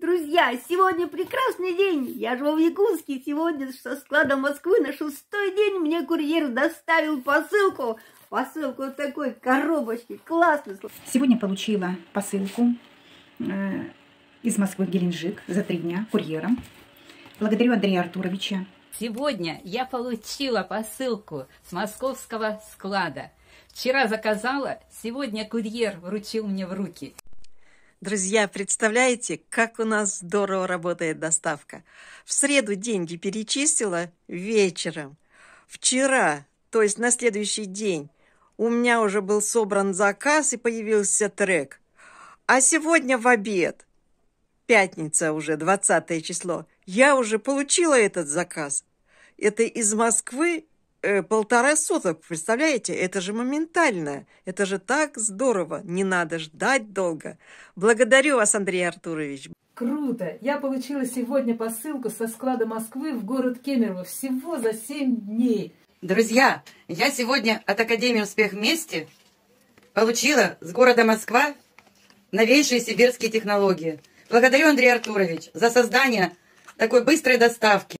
Друзья, сегодня прекрасный день. Я живу в Якутске. Сегодня со склада Москвы на шестой день мне курьер доставил посылку. Посылку вот такой коробочки. Классно. Сегодня получила посылку э, из Москвы в Геленджик за три дня курьером. Благодарю Андрея Артуровича. Сегодня я получила посылку с московского склада. Вчера заказала, сегодня курьер вручил мне в руки. Друзья, представляете, как у нас здорово работает доставка. В среду деньги перечислила вечером. Вчера, то есть на следующий день, у меня уже был собран заказ и появился трек. А сегодня в обед, пятница уже, 20 число, я уже получила этот заказ. Это из Москвы э, полтора суток, представляете? Это же моментально. Это же так здорово. Не надо ждать долго. Благодарю вас, Андрей Артурович. Круто! Я получила сегодня посылку со склада Москвы в город Кемерово всего за 7 дней. Друзья, я сегодня от Академии «Успех вместе» получила с города Москва новейшие сибирские технологии. Благодарю, Андрей Артурович, за создание такой быстрой доставки.